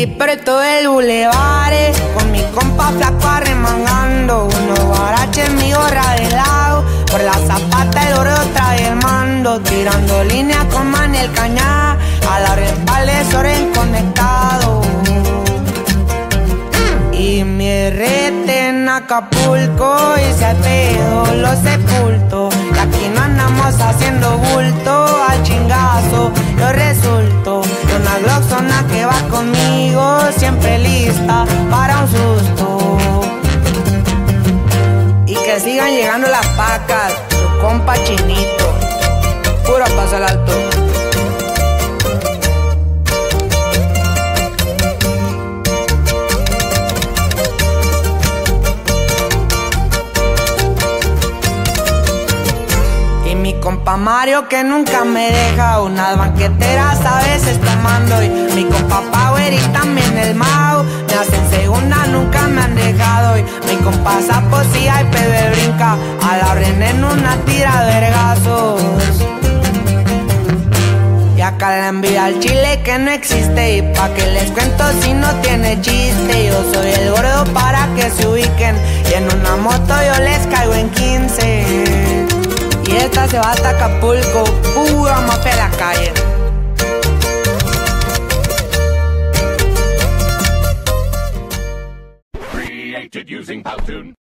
Viper todo el bulevar, con mi compa flaco arremangando. Unos guaraches en mi gorra de lado, por la zapata el oro trae el mando. Tirando líneas con man el cañá, a la respalda oren conectado. Y mi rete en Acapulco y se pedo lo sepulto. Y aquí no andamos haciendo bulto, al chingazo yo resulto. De una gloxona que va conmigo lista para un susto. Y que sigan llegando las pacas, compa chinito. Puro paso al alto. Compa Mario que nunca me deja Unas banqueteras a veces tomando Y mi compa Power y también el Mau. Me hacen segunda, nunca me han dejado Y mi compa Sapo sí hay brinca. A la en una tira de vergazos. Y acá la envidia al chile que no existe Y pa' que les cuento si no tiene chiste. Yo soy el gordo para que se ubiquen Y en una moto yo 15 y esta se va hasta Acapulco, pura mape la calle. Created using Powtoon.